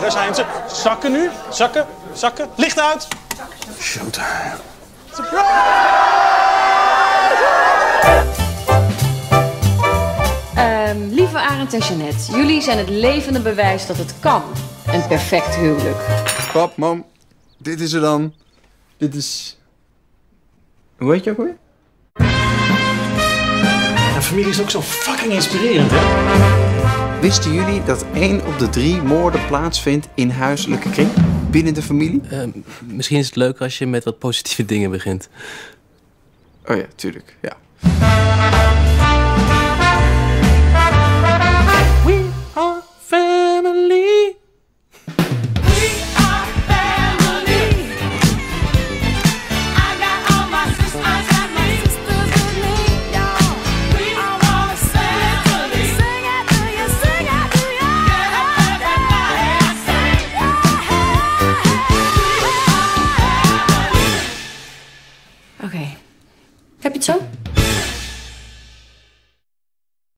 daar zijn ze. Zakken nu. Zakken, zakken. Licht uit. Showtime. Ehm, lieve Arend en Jeannette, jullie zijn het levende bewijs dat het kan. Een perfect huwelijk. Pap, mam, dit is er dan. Dit is... Hoe heet je ook alweer? Ja, familie is ook zo fucking inspirerend, hè? Wisten jullie dat één op de drie moorden plaatsvindt in huiselijke kring? Binnen de familie? Ehm, misschien is het leuk als je met wat positieve dingen begint. Oh ja, tuurlijk, ja. Oké. Heb je het zo?